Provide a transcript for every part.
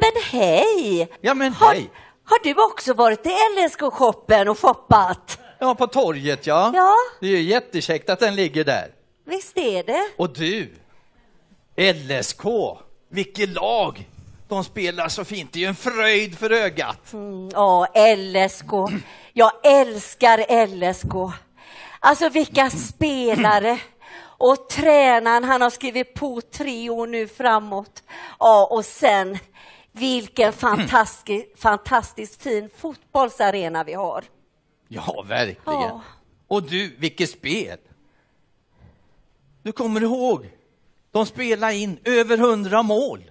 Nej men hej! Ja, men har, hej. har du också varit i LSK-shoppen och shoppat? Ja, på torget ja. Ja. Det är ju jättekäckt att den ligger där. Visst är det? Och du, LSK, vilket lag! De spelar så fint, det är ju en fröjd för ögat. Mm, Ja, LSK. Jag älskar LSK. Alltså vilka spelare. Och tränaren, han har skrivit på tre år nu framåt. Ja, och sen vilken fantastisk, fantastiskt fin fotbollsarena vi har. Ja, verkligen. Ja. Och du, vilket spel! Du kommer ihåg? De spelade in över hundra mål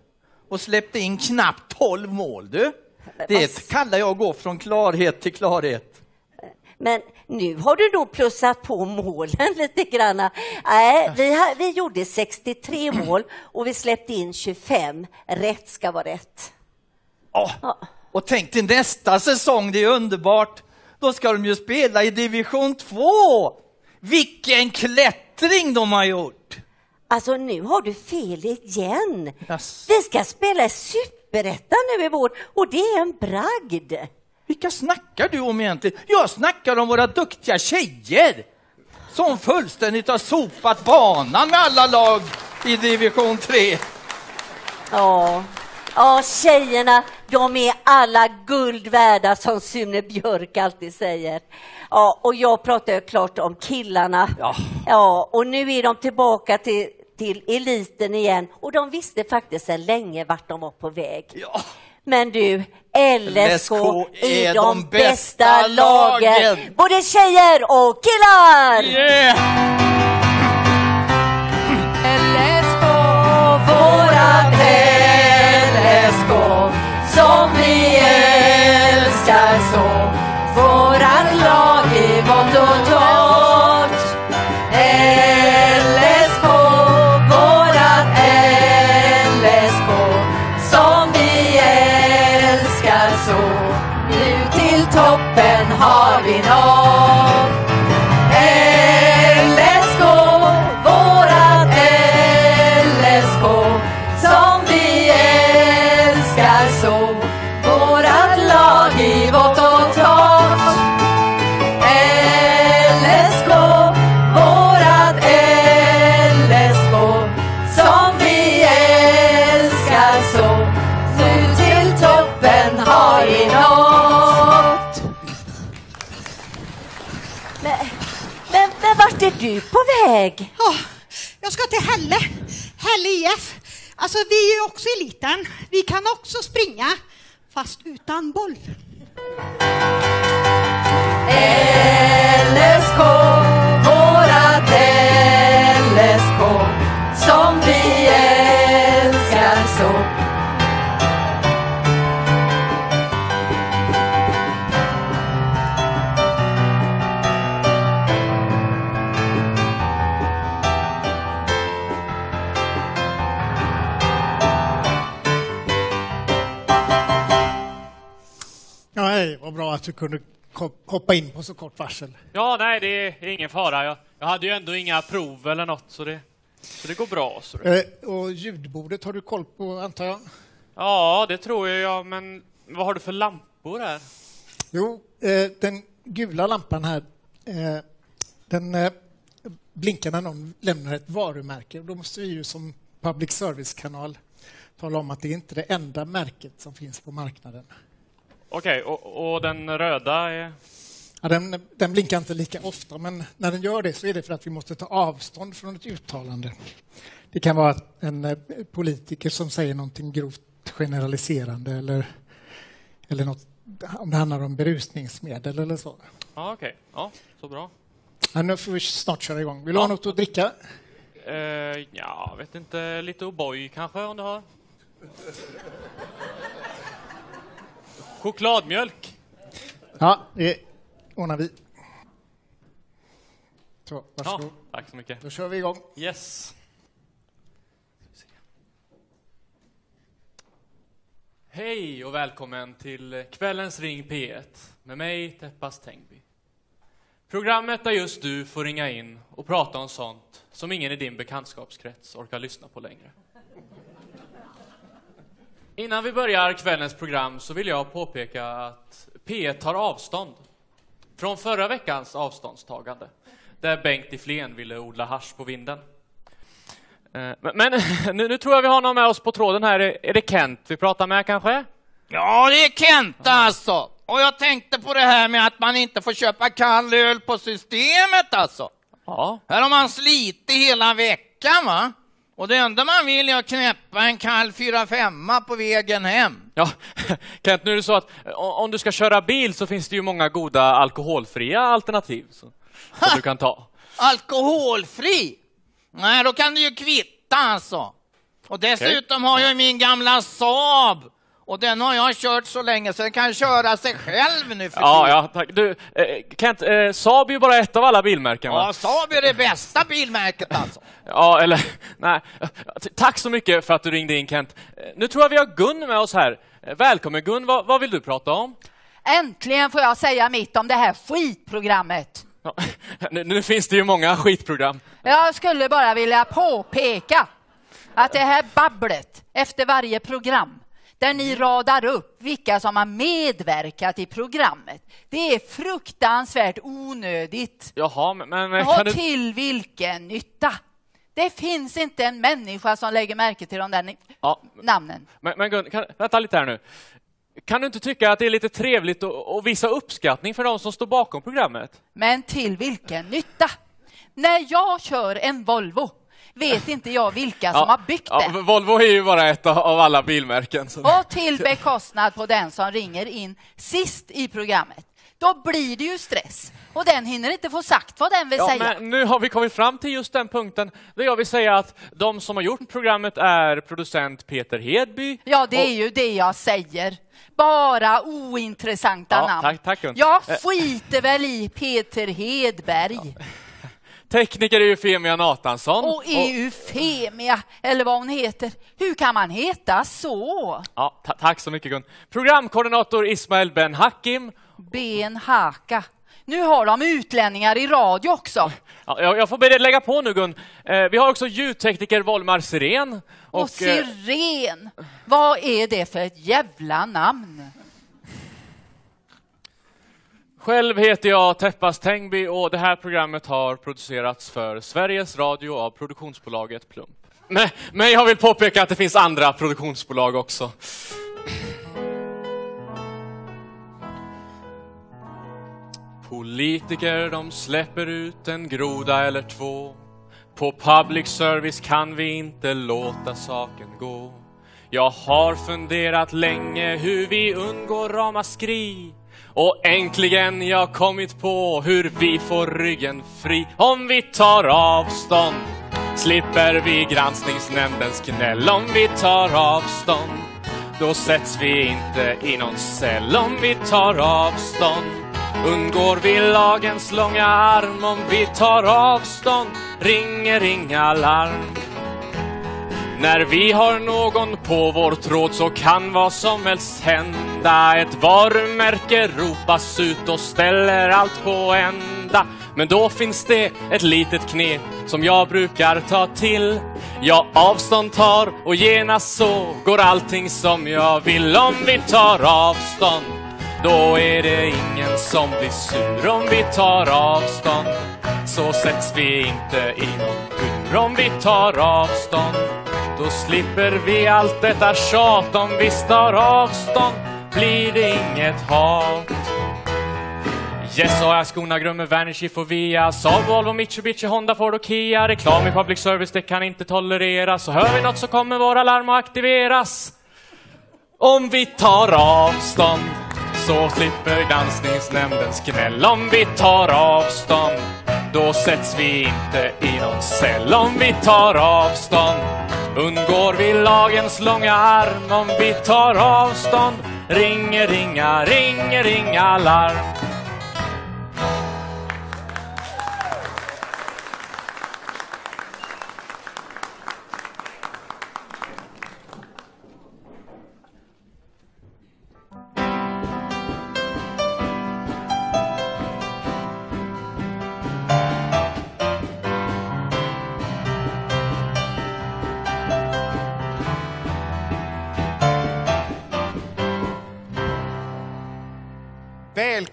och släppte in knappt 12 mål. Du. Det kallar jag att gå från klarhet till klarhet. Men nu har du nog plussat på målen lite grann. Nej, vi, vi gjorde 63 mål och vi släppte in 25. Rätt ska vara rätt. Ja. Och tänk till nästa säsong, det är underbart. Då ska de ju spela i division 2. Vilken klättring de har gjort! Alltså nu har du fel igen. Yes. Vi ska spela Superettan nu i vår och det är en bragd. Vilka snackar du om egentligen? Jag snackar om våra duktiga tjejer som fullständigt har sopat banan med alla lag i division 3. Ja, ja tjejerna, de är alla guld värda som Sune Björk alltid säger. Ja, och jag pratar ju klart om killarna. Ja. ja och nu är de tillbaka till, till eliten igen och de visste faktiskt sedan länge vart de var på väg. Ja. Men du, LSK är, de bästa lagen. lagen. Både tjejer och killar! Yeah! Hälle, Hälle IF. Alltså vi är ju också eliten. Vi kan också springa, fast utan boll. LSK, kunde hoppa in på så kort varsel. Ja, nej, det är ingen fara. Jag, jag hade ju ändå inga prov eller något, så det, så det går bra. Så det. Eh, och ljudbordet har du koll på, antar jag? Ja, det tror jag, ja, men vad har du för lampor här? Jo, eh, den gula lampan här, eh, den eh, blinkar när någon lämnar ett varumärke. Då måste vi ju som public service-kanal tala om att det är inte det enda märket som finns på marknaden. Okej, och, och den röda är... Ja, den, den blinkar inte lika ofta, men när den gör det så är det för att vi måste ta avstånd från ett uttalande. Det kan vara en eh, politiker som säger någonting grovt generaliserande eller, eller något, om det handlar om berusningsmedel eller så. Ja, okej. Ja, så bra. Ja, nu får vi snart köra igång. Vill du ha något att dricka? Eh, ja, vet inte, lite O'boy kanske om du har? Chokladmjölk? Ja, det ordnar vi. Så, Ja, varsågod. tack så mycket. Då kör vi igång. Yes. Hej och välkommen till kvällens Ring P1 med mig, Teppas Tengby. Programmet där just du får ringa in och prata om sånt som ingen i din bekantskapskrets orkar lyssna på längre. Innan vi börjar kvällens program så vill jag påpeka att P1 tar avstånd från förra veckans avståndstagande, där Bengt i Flen ville odla hasch på vinden. Eh, Men, nu, nu tror jag vi har någon med oss på tråden här. Är är det Kent vi pratar med kanske? Ja, det är Kent alltså. Och jag tänkte på det här med att man inte får köpa kall öl på systemet alltså. Ja. Här har man slitit hela veckan va? Och det enda man vill är att knäppa en kall 4-5 på vägen hem. Ja, Kent, nu är det så att om du ska köra bil så finns det ju många goda alkoholfria alternativ som, som du kan ta. Alkoholfri? Nej, då kan det ju kvitta alltså. Och dessutom har jag min gamla Saab. Och den har jag kört så länge så den kan köra sig själv nu för Ja, tiden. ja, tack. Du, eh, Kent, eh, Saab är ju bara ett av alla bilmärken, va? Ja, Saab är det bästa bilmärket alltså. Ja, eller nej. Tack så mycket för att du ringde in, Kent. Eh, Nu tror jag vi har Gun med oss här. Eh, Välkommen Gun, vad, vad vill du prata om? Äntligen får jag säga mitt om det här skitprogrammet. Ja, nu, nu finns det ju många skitprogram. Jag skulle bara vilja påpeka att det här babblet efter varje program där ni radar upp vilka som har medverkat i programmet. Det är fruktansvärt onödigt. Jaha, men... men Och kan du... till vilken nytta? Det finns inte en människa som lägger märke till de där Ja, namnen. men, men Gun, kan, vänta lite här nu. Kan du inte tycka att det är lite trevligt att, att visa uppskattning för de som står bakom programmet? Men till vilken nytta? När jag kör en Volvo vet inte jag vilka som har byggt ja, den. Volvo är ju bara ett av, alla bilmärken. Så. Och till bekostnad på den som ringer in sist i programmet. Då blir det ju stress. Och den hinner inte få sagt vad den vill Ja, säga. men nu har vi kommit fram till just den punkten där jag vill säga att de som har gjort programmet är producent Peter Hedby. Ja, det är och- ju det jag säger. Bara ointressanta Ja, namn. tack- tack, jag Eh. skiter väl i Peter Hedberg. Tekniker är Eufemia Nathansson. Och Eufemia, eller vad hon heter. Hur kan man heta så? Ja, ta- tack så mycket Gun. Programkoordinator Ismail Ben Hakim. Ben Haka. Nu har de utlänningar i radio också. Ja, jag, jag får be dig lägga på nu Gun. Eh, vi har också ljudtekniker Volmar Siren. Och, eh, Siren. Vad är det för ett jävla namn? Själv heter jag Teppas Tengby och det här programmet har producerats för Sveriges Radio av produktionsbolaget Plump. Men, men jag vill påpeka att det finns andra produktionsbolag också. Politiker de släpper ut en groda eller två. På public service kan vi inte låta saken gå. Jag har funderat länge hur vi undgår ramaskri. Och äntligen jag kommit på hur vi får ryggen fri. Om vi tar avstånd slipper vi granskningsnämndens gnäll. Om vi tar avstånd då sätts vi inte i någon cell. Om vi tar avstånd undgår vi lagens långa arm. Om vi tar avstånd ringer inga larm. När vi har någon på vår tråd så kan vad som helst hända. Ett varumärke ropas ut och ställer allt på ända. Men då finns det ett litet knep som jag brukar ta till. Jag avstånd tar och genast så går allting som jag vill. Om vi tar avstånd, då är det ingen som blir sur. Om vi tar avstånd, så sätts vi inte i någon bur. Om vi tar avstånd, då slipper vi allt detta tjat. Om vi tar avstånd blir det inget hat. Yes, och Ascona, Grumme, Vanishy, Fovia, Saab, Volvo, Mitsubishi, Honda, Ford och Kia. Reklam i public service, det kan inte tolereras. Så hör vi något så kommer våra larm att aktiveras. Om vi tar avstånd så slipper dansningsnämndens gnäll. Om vi tar avstånd då sätts vi inte i någon cell. Om vi tar avstånd undgår vi lagens långa arm. Om vi tar avstånd ringer inga, ringer inga larm.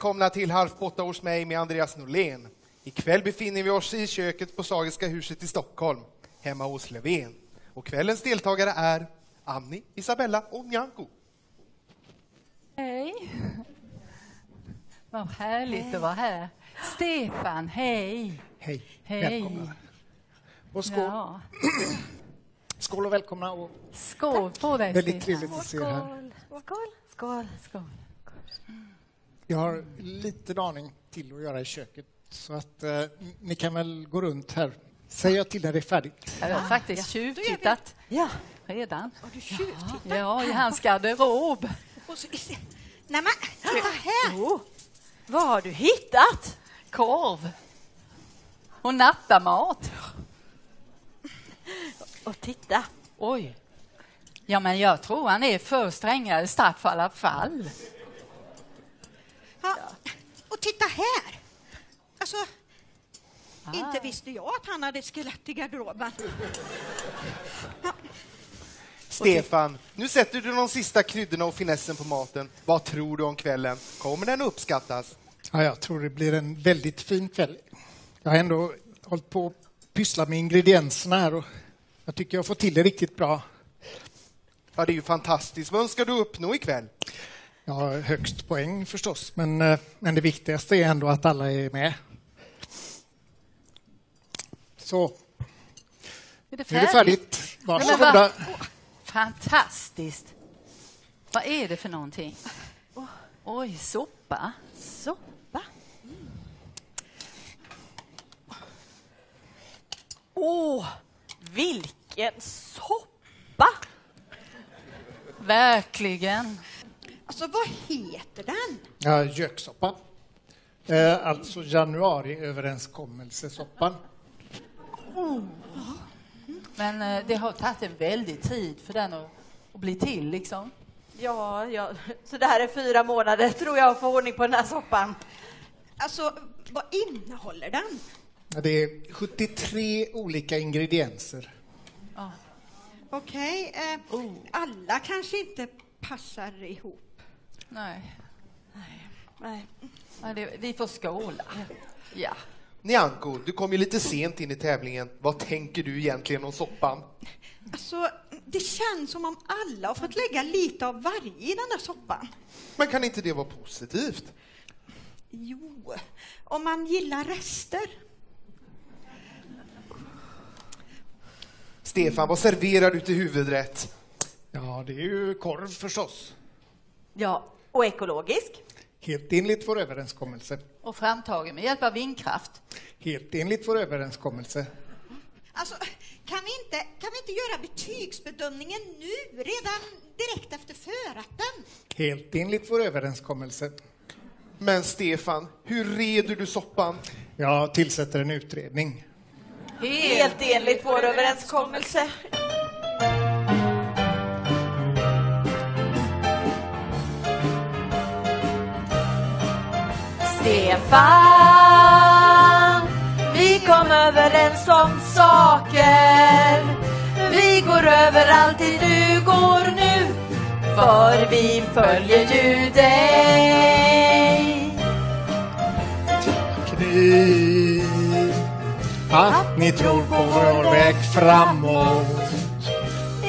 Välkomna till Halv åtta hos mig med Andreas Norlén. Ikväll befinner vi oss i köket på Sagerska huset i Stockholm, hemma hos Löfven. Och kvällens deltagare är Annie, Isabella och Nyanko. Hej. Vad härligt att vara här. Stefan, hej. Hej, Hej. välkomna. Och skål, Ja. skål och välkomna. Och Skål på dig, väldigt Stefan. trevligt att se er här. Skål, skål. Skål. Jag har lite aning till att göra i köket så att eh, ni kan väl gå runt här. Säger jag till när det är färdigt. Jag har faktiskt tjuvtittat Ja. redan. Har du tjuvtittat? Ja, i hans garderob. Och så, nej men, titta här! Oh. Vad har du hittat? Korv. Och nattamat. Och titta. Oj. Ja, men jag tror han är för strängare straff i alla fall. Ja. Och titta här! Alltså, inte visste jag att han hade skelett i garderoben. Stefan, nu sätter du de sista kryddorna och finessen på maten. Vad tror du om kvällen? Kommer den att uppskattas? Ja, jag tror det blir en väldigt fin kväll. Jag har ändå hållit på att pyssla med ingredienserna här och jag tycker jag får till det riktigt bra. Ja, det är ju fantastiskt. Vad önskar du uppnå ikväll? Har högst poäng förstås, men, eh, men det viktigaste är ändå att alla är med. Så, Är det nu är det färdigt. Varsågoda. vad- Fantastiskt. Vad är det för någonting? Oj, soppa. Soppa. Åh, vilken soppa! Verkligen. Alltså, vad heter den? Ja, göksoppa. Eh, alltså januariöverenskommelsesoppan. Men eh, det har tagit en väldig tid för den att, att bli till, liksom. Ja, ja, så det här är fyra månader tror jag att få ordning på den här soppan. Alltså, vad innehåller den? Det är 73 olika ingredienser. Okej, eh, alla kanske inte passar ihop. Nej. Nej. Nej, det, vi får skåla. Ja. Nyanko, du kom ju lite sent in i tävlingen. Vad tänker du egentligen om soppan? Alltså, det känns som om alla har fått lägga lite av varje i den där soppan. Men kan inte det vara positivt? Jo, om man gillar rester. Stefan, vad serverar du till huvudrätt? Ja, det är ju korv förstås. Ja, och ekologisk. Helt enligt vår överenskommelse. Och framtagen med hjälp av vindkraft. Helt enligt vår överenskommelse. Alltså, kan vi, inte, kan vi inte göra betygsbedömningen nu, redan direkt efter förrätten? Helt enligt vår överenskommelse. Men Stefan, hur reder du soppan? Jag tillsätter en utredning. Helt enligt vår överenskommelse. Stefan, vi kom överens om saker. Vi går överallt dit du går nu, för vi följer ju dig. Kniv att ni tror på vår väg framåt.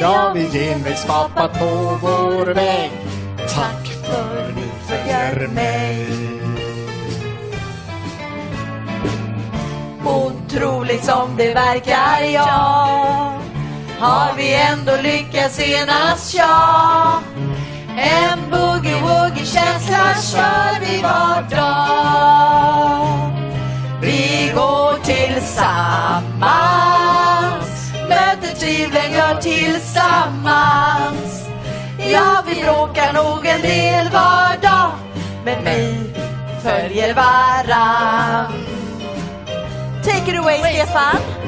Ja, vi genväg skapat på vår väg. Tack för ni följer mig. Otroligt som det verkar, ja. Har vi ändå lyckats enas, ja. En boogie-woogie-känsla kör vi var dag. Vi går tillsammans Möter tvivlen, gör tillsammans. Ja, vi bråkar nog en del var dag Men vi följer varann. Take it away, Stefan.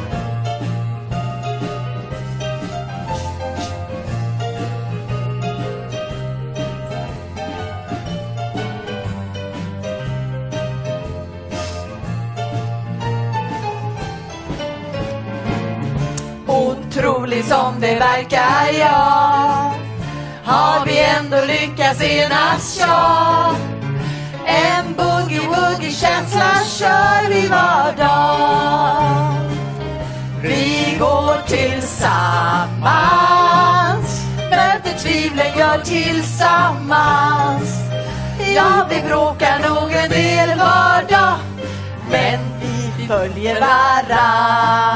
Otroligt som det verkar, ja Har vi ändå lyckats enas, ja En boogie-woogie-känsla kör vi var dag. Vi går tillsammans, möter tvivlen gör tillsammans. Ja, vi bråkar nog en del var dag, men vi följer varann.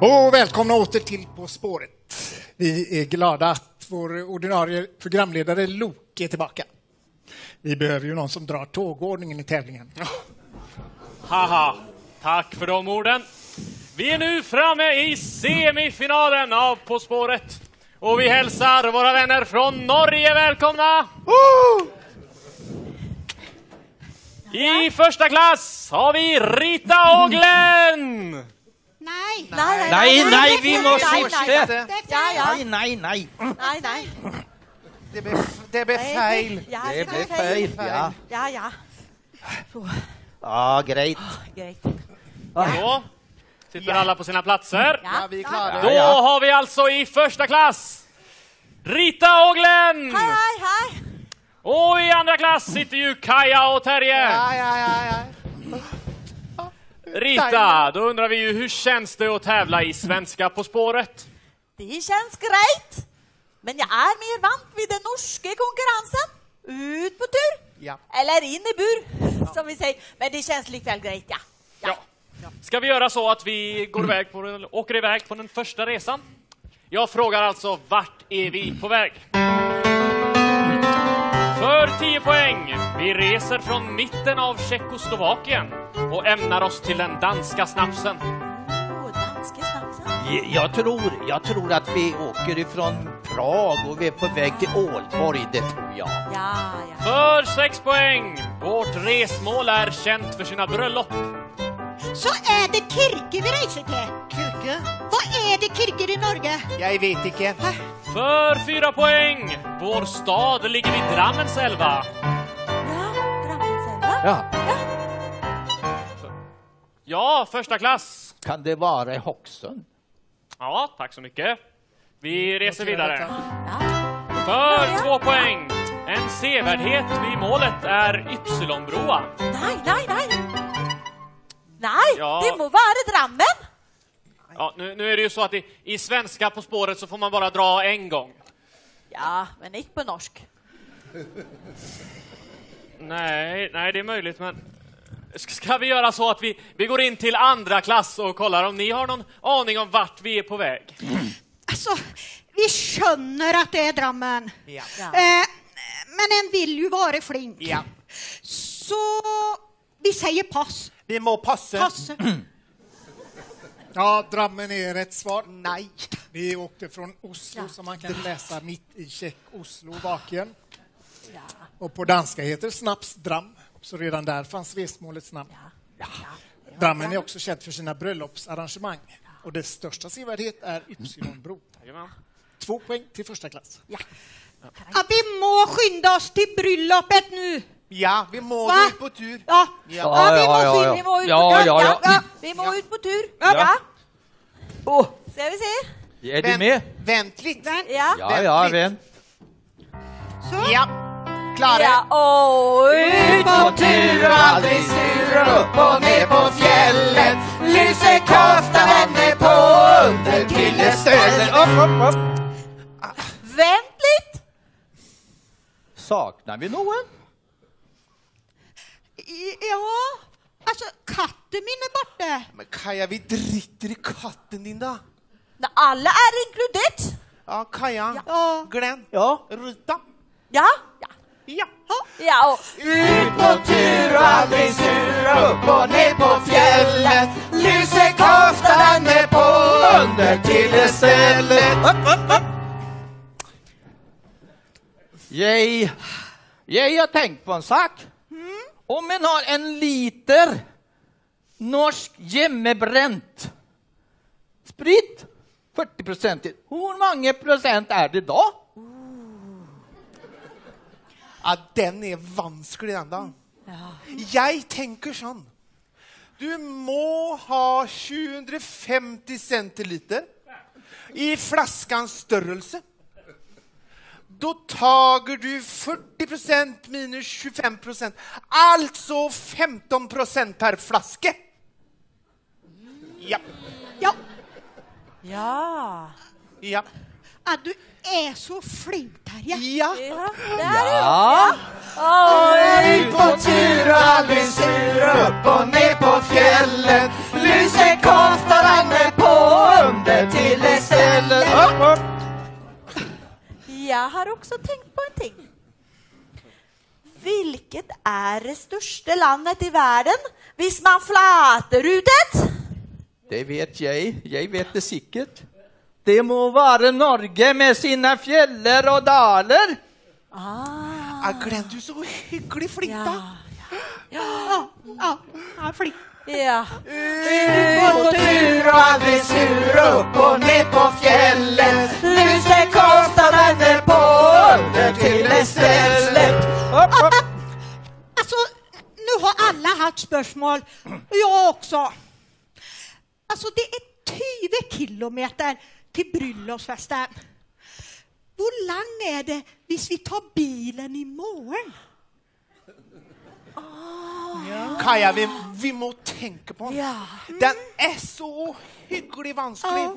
Och välkomna åter till På spåret. Vi är glada att vår ordinarie programledare Loke är tillbaka. Vi behöver ju någon som drar tågordningen i tävlingen. Haha, tack för de orden. Vi är nu framme i semifinalen av På spåret. Och vi hälsar våra vänner från Norge välkomna! I första klass har vi Rita och Glenn! Nej. Nej, Nej, nej, vi måste är Ja, fel. ja. Nej, nej, nej. Nej, nej. Det blev, det blev fel. Ja, Det blev fel. Ja, Ja, ja. ja grejt. Grejt. Så, sitter alla på sina platser. Ja, vi är klara. Då ja. har vi alltså i första klass Rita och Glenn! Hej, hej, hej. Och i andra klass sitter ju Kaja och Terje. Ja, ja, ja, ja. Rita, då undrar vi ju hur känns det att tävla i Svenska På spåret? Det känns grejt. Men jag är mer vant vid den norska konkurrensen. Ut på tur. Ja. Eller in i bur, som vi säger. Men det känns likväl grejt, ja. Ja. Ska vi göra så att vi går iväg på, den- åker iväg på den första resan? Jag frågar alltså, vart är vi på väg? För 10 poäng. Vi reser från mitten av Tjeckoslovakien och ämnar oss till den danska snapsen. Åh, danske snapsen. Jag tror, jag tror att vi åker ifrån Prag och vi är på väg till Ålborg, det tror jag. Ja, ja. För 6 poäng. Vårt resmål är känt för sina bröllop. Så är det kirke vi reiser til. Kirke? Vad är det kirker i Norge? Jag vet inte. För 4 poäng. Vår stad ligger vid Drammensälva. Ja, Drammensälva. Ja. Ja, första klass. Kan det vara i Hoxsund? Ja, tack så mycket. Vi reser vidare. För två poäng. En sevärdhet vid målet är Ypsilonbroa. Nej, nej, nej. Nej, Ja. det må vara Drammen. Ja, nu, nu är det ju så att i, i svenska På spåret så får man bara dra en gång. Ja, men inte på norsk. Nej, nej, det är möjligt, men ska- vi göra så att vi, vi går in till andra klass och kollar om ni har någon aning om vart vi är på väg? Alltså, vi skjønner at det er Drammen. Ja. Eh, men en vill ju vara flink. Ja. Så vi säger pass. Vi må passa. Pass. Ja, Drammen är rätt svar. Nej. Vi åkte från Oslo, som man kan läsa mitt i Tjeckoslovakien. Ja. Och på danska heter snaps Dram, så redan där fanns resmålets namn. Drammen är också känd för sina bröllopsarrangemang. Och dess största sevärdhet är Ypsilonbro. Jajamän. Två poäng till första klass. Ja, vi må skynda oss till bröllopet nu. Ja, vi må Va? ut på tur. Ja, Ja, vi ja, må ja, skynda- ja. Vi må ut Ja, på tur. ja, ja. Vi må ut på tur. Ja. Oh. Ska vi se? Är du med? Vänt lite. Ja. Ja, ja, vän. Så. Ja. Klara. Ja, och ut på tur och aldrig sur upp och ner på fjället. Lyser koftan är på under stället. Upp, upp, upp. Vänt lite. Saknar vi någon? Ja, alltså katten min är borta. Men Kaja, vi driter i katten din då. När alla är inkluderat. Ja, Kaja. Ja. Glenn. Ja. Rita. Ja. Ja. Ja. Ja, och ut på tur och aldrig sur upp och ner på fjället. Lyser koftan är på under till stället. Jag, jag har tänkt på en sak. Om en har en liter norsk hemmebränt sprit, 40 procent, hur många procent är det då? Ja, den är vansklig den da. Jag tänker sånn. Du må ha 750 centiliter i flaskans størrelse. Då tager du 40 procent minus 25 procent, alltså 15 procent per flaske. Ja, Ja, Ja. ja, ja, du är så flink Terje. ja. Ja, Ja. Oj, på tur och aldrig sur upp och ner på fjällen Lyser konstnären med på under till istället upp, upp. Jag har också tänkt på en ting. Vilket är det största landet i världen hvis man flater ut det? Det vet jag, jag vet det säkert. Det må vara Norge med sina fjäller och dalar. Ja, Glenn, du är så hyggelig flink da. Ja, ja, ja flink. Ja. Ut på tur och aldrig sur upp och ner på fjällen Lyser konstnären med på under till istället upp, upp. Alltså, nu har alla haft spörsmål. Jag också. Alltså, det är 20 kilometer till bröllopsfesten. Hur lång är det hvis vi tar bilen i morgon? Kaja, vi, vi må tänka på den. Ja. Den är så hyggelig vanskelig.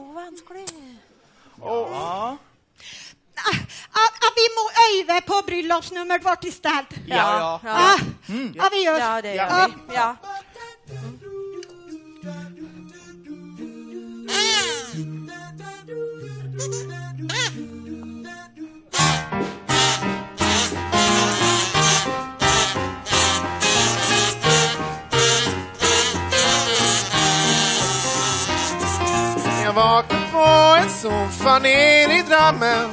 Ah, ah, ah, vi må öva på bröllopsnumret vårt istället. Ja, ja. Ah, ja, vi gör. Ja, det Ja. gör vi. Ja. Jag vaknade en soffa ner i Drammen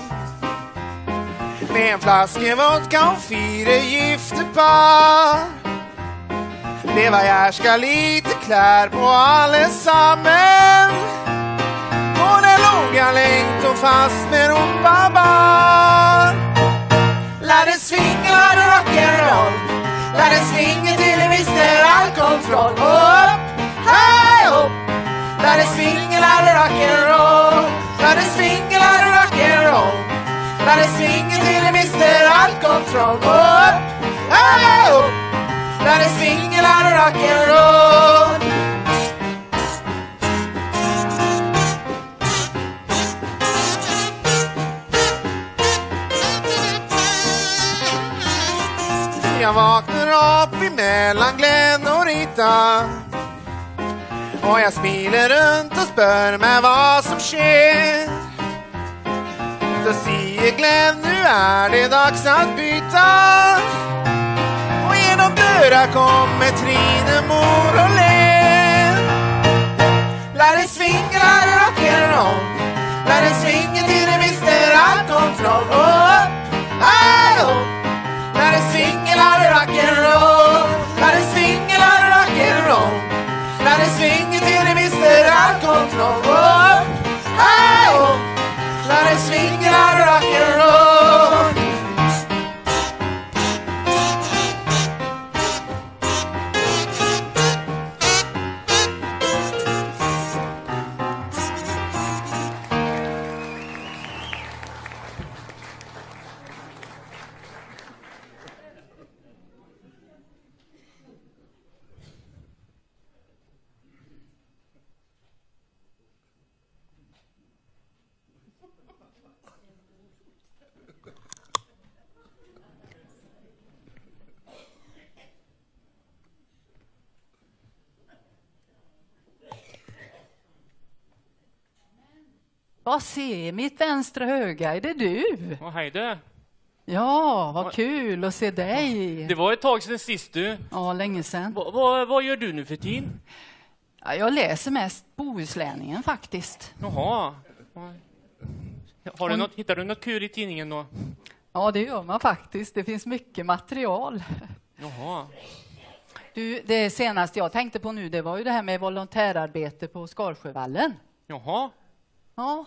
med en flaska vodka och fyra giftepar. Det var gärska lite klär på allesammen och den låg jag längt och fast med rumpa bar. Lär det rock'n'roll Lär det till en mister all kontroll Upp, upp Lär det swinga, lär rock'n'roll Lär det swinga, lär det rock'n'roll Lär det swinga till det mister all kontroll Upp, hej upp Lär det swinga, lär det rock'n'roll Jag vaknar upp emellan Glenn och jag smiler runt och spör mig vad som sker. Då säger Glenn, nu är det dags att byta. Och genom dörrar kommer Trine, mor och ler Lär dig svinga rock'n'roll Lär dig svinga till du mister all kontroll. Oh, oh, oh. Lär dig svinga, lär rock'n'roll Vad ser mitt vänstra höga? Är det du? Åh, hej du. Ja, vad kul att se dig. Det var ett tag sedan sist du. Ja, länge sedan. Va, va, vad gör du nu för tiden? Ja, jag läser mest Bohuslänningen faktiskt. Jaha. Har du något, hittar du något kul i tidningen då? Ja, det gör man faktiskt. Det finns mycket material. Jaha. Du, det senaste jag tänkte på nu, det var ju det här med volontärarbete på Skarsjövallen. Jaha. Ja,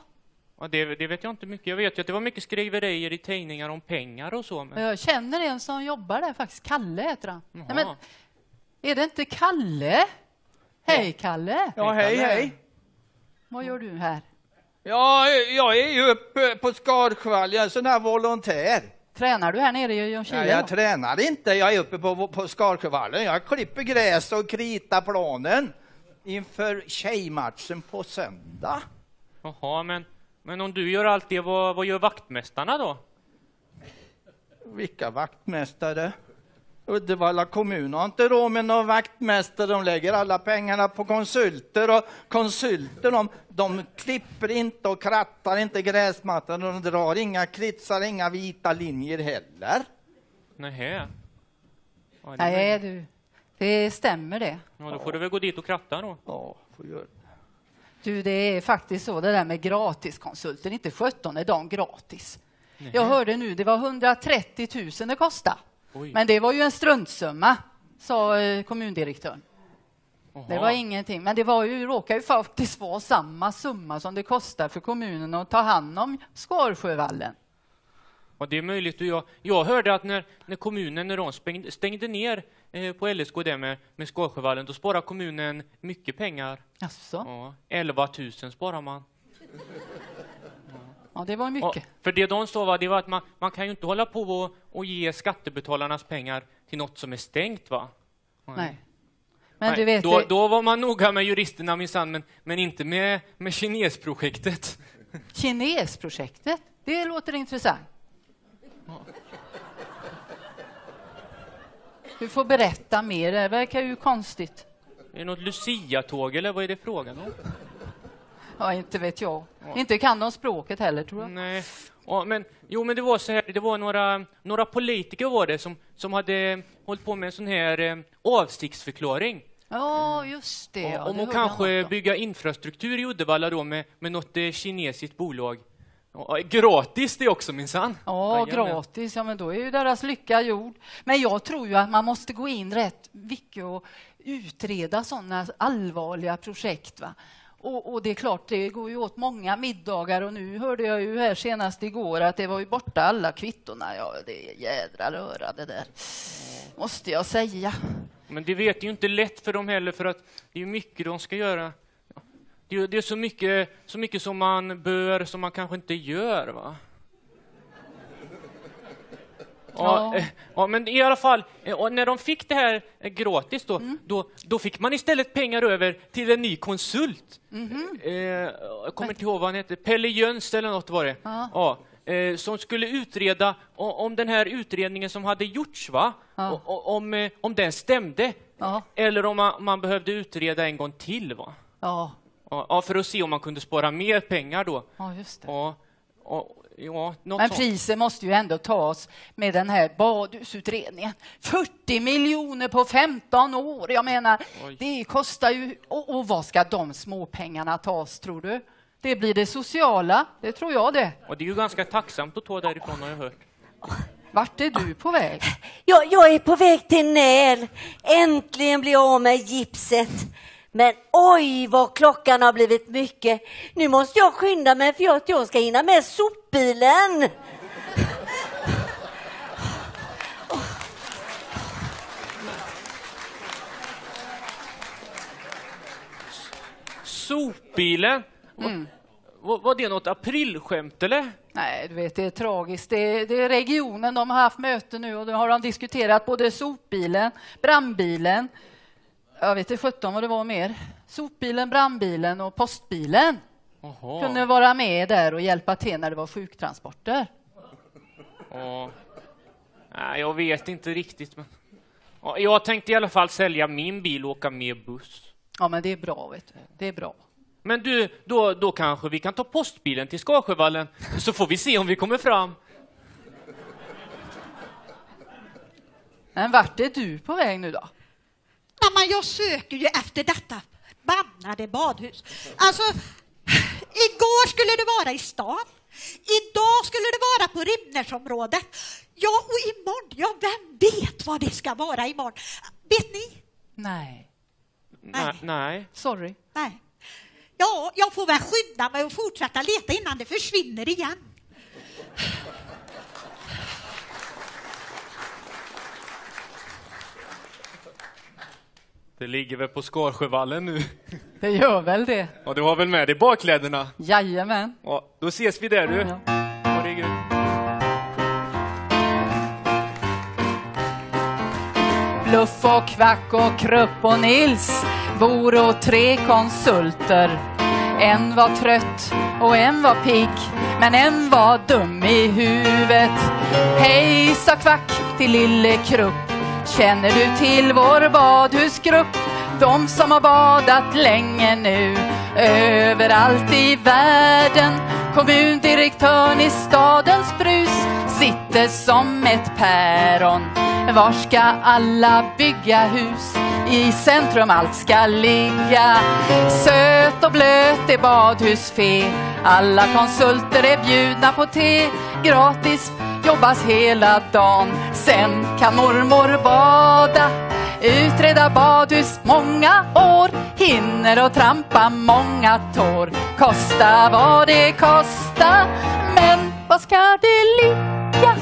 Ja, det, det vet jag inte mycket. Jag vet ju att det var mycket skriverier i tidningar om pengar och så. Men... jag känner en som jobbar där faktiskt. Kalle heter han. Nej, men, är det inte Kalle? Hej, Kalle! Ja, hej, hej. Vad gör du här? Ja, jag är ju uppe på Skarsjövall, jag är sån här volontär. Tränar du här nere i Ljungskile? Ja, jag tränar inte, jag är uppe på, på Skarsjövallen. Jag klipper gräs och kritar planen inför tjejmatchen på söndag. Jaha, men, men om du gör allt det, vad, vad gör vaktmästarna då? Vilka vaktmästare? Uddevalla kommun har inte råd med någon vaktmästare. De lägger alla pengarna på konsulter och konsulter de, de klipper inte och krattar inte gräsmattan och de drar inga kritsar, inga vita linjer heller. Nähä. Ja, det Nej, du. Det stämmer det. Ja, då får du väl gå dit och kratta då. Ja, får göra. Du, det är faktiskt så det där med gratiskonsulter, inte 17 är de gratis. Jag hörde nu, det var 130 000 det kostade. Oj. Men det var ju en struntsumma, sa eh, kommundirektören. Det Jaha. var ingenting, men det var ju, råkar ju faktiskt vara samma summa som det kostar för kommunen att ta hand om Skarsjövallen. Ja, det är möjligt. Och jag, jag hörde att när, när kommunen när de stängde, stängde ner eh, på LSK där med, med Skarsjövallen, då sparar kommunen mycket pengar. Jaså? Ja, 11 000 sparar man. Ja, det var Ja, mycket. för det de sa var, det var att man, man kan ju inte hålla på och, och ge skattebetalarnas pengar till något som är stängt, va? Nej. Men Nej, du vet, då, det- då var man noga med juristerna minsann, men, men inte med, med kinesprojektet. Kinesprojektet, det låter intressant. Du får berätta mer, det verkar ju konstigt. Är det något Lucia-tåg eller vad är det frågan om? Ja, inte vet jag. Inte kan de språket heller, tror jag. Nej. Ja, men, jo, men det var så här, det var några, några politiker var det som, som hade hållit på med en sån här eh, avsiktsförklaring. Ja, just det. Ja, om att kanske bygga infrastruktur i Uddevalla då med, med något eh, kinesiskt bolag. Ja, gratis det också minsann. Ja, Jajamän. gratis. Ja, men då är ju deras lycka gjord. Men jag tror ju att man måste gå in rätt mycket och utreda sådana allvarliga projekt. Va? Och, och det är klart, det går ju åt många middagar och nu hörde jag ju här senast igår att det var ju borta alla kvittorna. Ja, det är jädra röra det där, måste jag säga. Men det vet ju inte lätt för dem heller för att det är mycket de ska göra. Det är, det är så, mycket, så mycket som man bör som man kanske inte gör. va? Ja, Ja. eh, men i alla fall, eh, när de fick det här eh, gratis då, Mm. då, då fick man istället pengar över till en ny konsult. Eh, jag kommer inte ihåg vad han hette, Pelle Jöns eller något var det. Ja. Ja, eh, som skulle utreda om den här utredningen som hade gjorts, va? Ja. O- om, om den stämde. Ja, Eller om man, man behövde utreda en gång till, va? ja, Ja, för att se om man kunde spara mer pengar då. ja just det. Ja, ja, ja något Men priset måste ju ändå tas med den här badhusutredningen. 40 miljoner på 15 år. Jag menar, Oj. det kostar ju... Och, och vad ska de småpengarna tas, tror du? Det blir det sociala, det tror jag det. Och det är ju ganska tacksamt att ta därifrån har jag hört. Vart är du på väg? Jag, jag är på väg till Näl. Äntligen blir jag av med gipset. Men oj vad klockan har blivit mycket. Nu måste jag skynda mig för att jag ska hinna med sopbilen. Sopbilen? Mm. Var, var det något aprilskämt eller? Nej, du vet, det är tragiskt. Det är, det är regionen, de har haft möte nu och då har de diskuterat både sopbilen, brandbilen, jag vet inte sjutton vad det var mer. Sopbilen, brandbilen och postbilen Jaha. kunde vara med där och hjälpa till när det var sjuktransporter. Ja. Nej, jag vet inte riktigt. Men... Ja, jag tänkte i alla fall sälja min bil och åka med buss. Ja, men det är bra, vet du. Det är bra. Men du, då, då kanske vi kan ta postbilen till Skarsjövallen så får vi se om vi kommer fram. Men vart är du på väg nu då? Men jag söker ju efter detta förbannade badhus. Alltså, igår skulle det vara i stan. Idag skulle det vara på Rimnersområdet. Ja, och imorgon, ja, vem vet vad det ska vara imorgon? Vet ni? Nej, Nej. Nej. sorry. Nej. Ja, jag får väl skynda mig och fortsätta leta innan det försvinner igen. Det ligger väl på Skarsjövallen nu. Det gör väl det. Ja, du har väl med dig badkläderna? Jajamän. Ja, då ses vi där du. Ja. Ha det gött. Bluff och Kvack och Krupp och Nils voro tre konsulter. En var trött och en var pigg, men en var dum i huvudet. Hej, sa Kvack till lille Krupp. Känner du till vår badhusgrupp? De som har badat länge nu överallt i världen. Kommundirektören i stadens brus sitter som ett päron. Var ska alla bygga hus? I centrum allt ska ligga. Söt och blöt är badhusfe. Alla konsulter är bjudna på te. Gratis jobbas hela dagen. Sen kan mormor bada. Utreda badhus många år. Hinner och trampa många tår. Kosta vad det kosta. Men vad ska det ligga?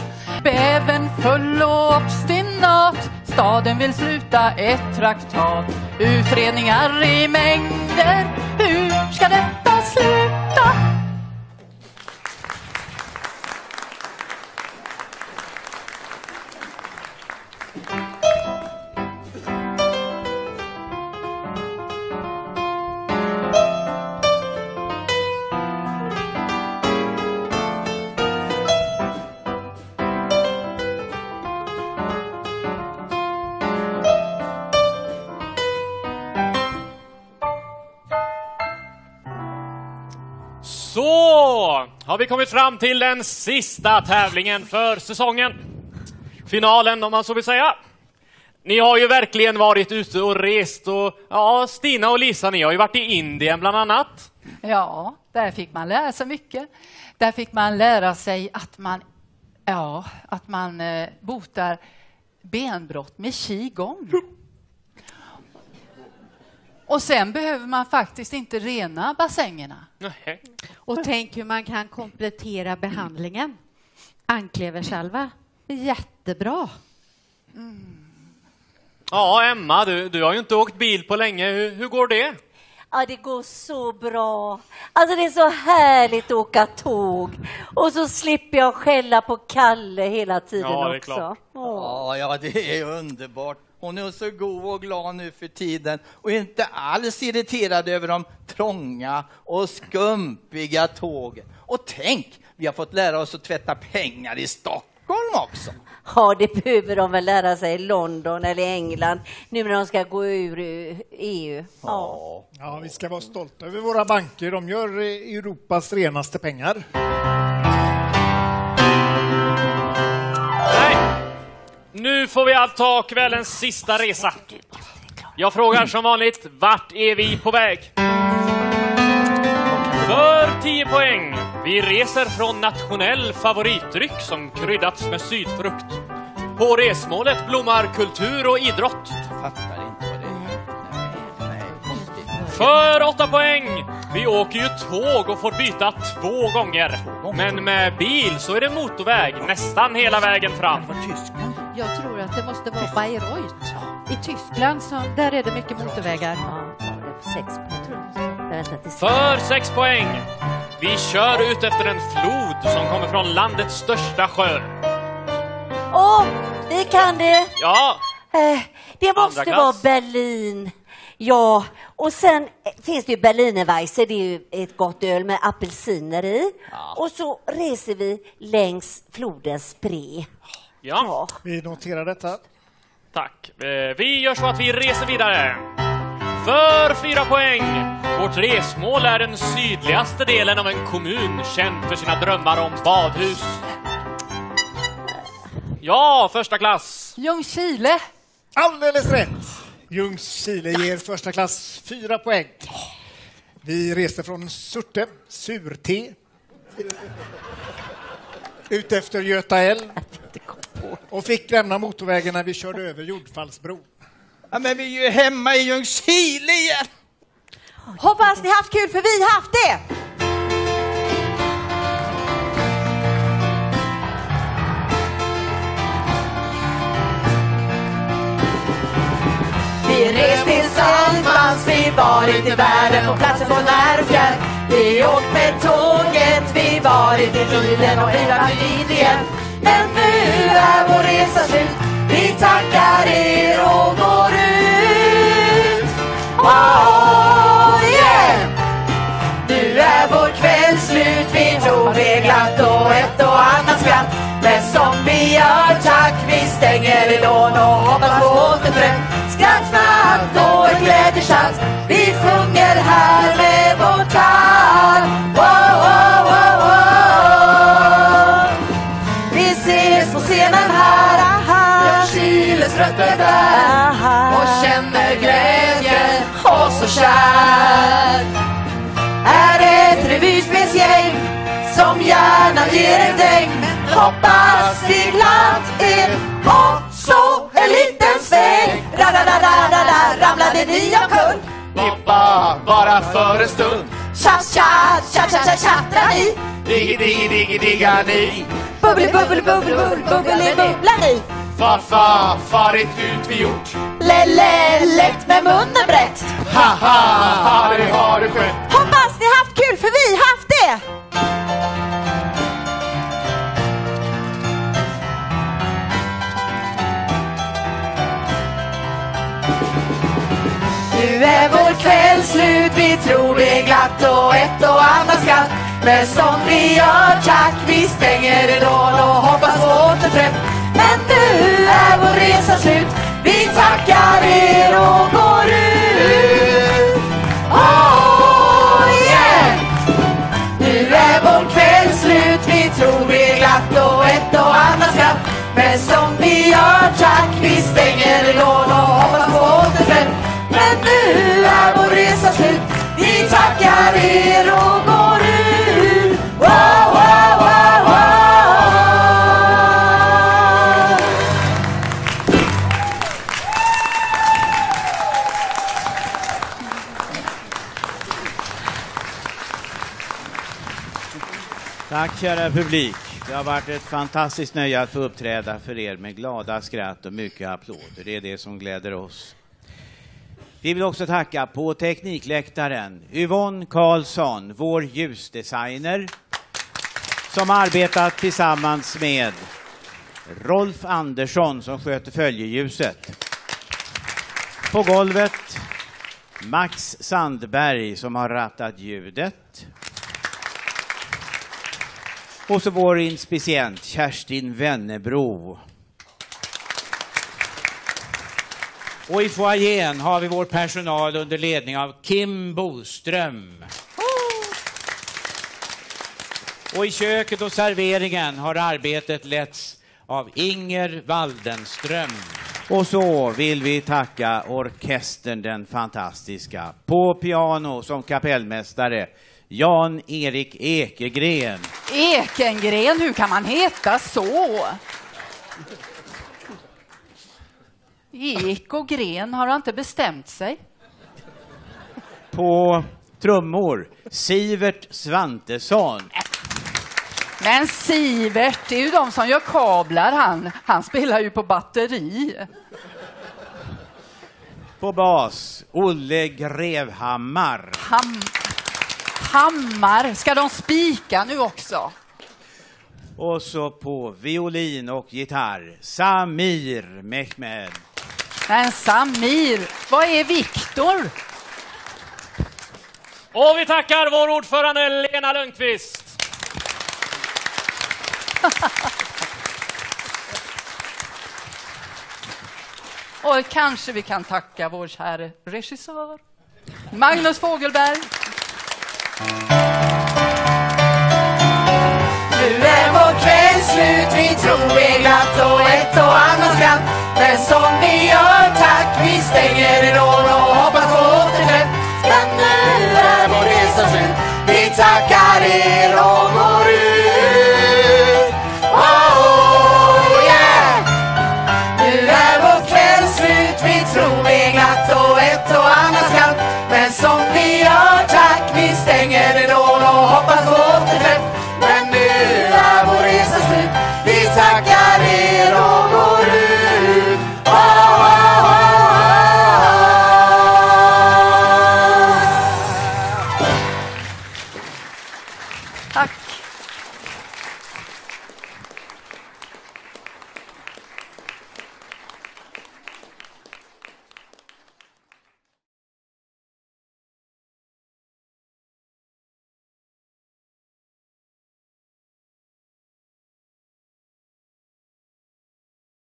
Bäven full och obstinat Staden vill sluta ett traktat Utredningar i mängder Hur ska detta sluta? Vi kommit fram till den sista tävlingen för säsongen. Finalen om man så vill säga. Ni har ju verkligen varit ute och rest och ja, Stina och Lisa, ni har ju varit i Indien bland annat. Ja, där fick man lära sig mycket. Där fick man lära sig att man, ja, att man eh, botar benbrott med qigong. Och sen behöver man faktiskt inte rena bassängerna. Nej. Och tänk hur man kan komplettera behandlingen. Ankleversalva, jättebra. Ja, Emma, du, du har ju inte åkt bil på länge. Hur, hur går det? Ja, det går så bra. Alltså det är så härligt att åka tåg. Och så slipper jag skälla på Kalle hela tiden Ja, det är också. klart. Ja, ja, det är underbart. Hon är så god och glad nu för tiden och inte alls irriterad över de trånga och skumpiga tågen. Och tänk, vi har fått lära oss att tvätta pengar i Stockholm också. Ja, det behöver de väl lära sig i London eller England nu när de ska gå ur EU. Ja. Ja, vi ska vara stolta över våra banker. De gör eh, Europas renaste pengar. Nej. Nu får vi allt ta kvällens sista resa. Jag frågar som vanligt, vart är vi på väg? För 10 poäng. Vi reser från nationell favoritdryck som kryddats med sydfrukt. På resmålet blommar kultur och idrott. Fattar inte för 8 poäng. Vi åker ju tåg och får byta två gånger. Men med bil så är det motorväg nästan hela vägen fram. Jag tror att det måste vara Bayreuth. I Tyskland, så där är det mycket motorvägar. Sex För 6 poäng. Vi kör ut efter en flod som kommer från landets största sjö. Åh, vi kan det! Ja, Eh, Det måste vara. Berlin. Ja, och sen eh, finns det ju Berlinerweisse, det är ju ett gott öl med apelsiner i. Och så reser vi längs floden Spree. ja, Ja. Vi noterar detta. tack. Eh, Vi gör så att vi reser vidare. För 4 poäng. Vårt resmål är den sydligaste delen av en kommun känd för sina drömmar om badhus. Ja, första klass. Ljungskile. Alldeles rätt! Ljungskile ger första klass fyra poäng. Vi reste från Surte, surte. Ut efter Göta älv. Och fick lämna motorvägen när vi körde över Jordfallsbron. Ja, men vi är ju hemma i Ljungskile igen. Hoppas ni haft kul för vi har haft det. Vi rest tillsammans, vi varit i världen på platser på när och fjärr. Vi åkt med tåget, vi varit i bilen och vi var igen. Men nu är vår resa slut, vi tackar er och går ut. Oh yeah! Nu är vår kväll slut, vi tror det är glatt och ett och annat skratt. Men som vi gör tack, vi stänger lån och sjunger här med vårt tall. Wow, wow, wow, wow. Vi ses på scenen här, aha. Chiles rötter bär och känner glädje och så kär. är ett revyspelsgäng som gärna ger en däng. Hoppas vi glatt er och så en liten sväng. Ra-ra-ra-ra-ra, ramlade ni omkull? Hoppa bara för en stund. Tja, tja, tja, tja, tja, tjattrar ni? Diggi, diggi, diggi, digga ni. Bubbeli, bubbeli, bubbeli, bubbeli, bubbeli, bubblar ni? Farfa, farit ut vi gjort. Lelle, lätt med munnen brett. Ha, ha, ha, det har du skönt. Hoppas ni haft kul för vi haft det. Nu är vår kväll slut, vi tror det är glatt och ett och annat skratt. Men som vi gör tack, vi stänger idag och hoppas på återträff. Men nu är vår resa slut, vi tackar er och går ut. Oh yeah! Nu är vår kväll slut, vi tror det är glatt och ett och annat skratt. Men som vi gör tack, vi stänger lån kära publik. Det har varit ett fantastiskt nöje att få uppträda för er med glada skratt och mycket applåder. Det är det som gläder oss. Vi vill också tacka på teknikläktaren Yvonne Karlsson, vår ljusdesigner, som arbetat tillsammans med Rolf Andersson som sköter följeljuset. På golvet Max Sandberg som har rattat ljudet. Och så vår inspicient Kerstin Wennebro. Och i foajén har vi vår personal under ledning av Kim Boström. Och i köket och serveringen har arbetet letts av Inger Waldenström. Och så vill vi tacka orkestern, den fantastiska. På piano som kapellmästare, Jan-Erik Ekegren. Ekengren, hur kan man heta så? Ek och gren, har han inte bestämt sig? På trummor, Sivert Svantesson. Men Sivert, det är ju de som gör kablar han. Han spelar ju på batteri. På bas, Olle Grevhammar. Ham Hammar, ska de spika nu också? Och så på violin och gitarr, Samir Mehmed. Men Samir, vad är Viktor? Och vi tackar vår ordförande Lena Lundqvist. Och kanske vi kan tacka vår käre regissör Magnus Fogelberg. Nu är vår kväll slut, vi tror det är glatt och ett och annat skratt. Men som vi gör tack, vi stänger idag och hoppas på återträff. Men nu är vår resa slut, vi tackar er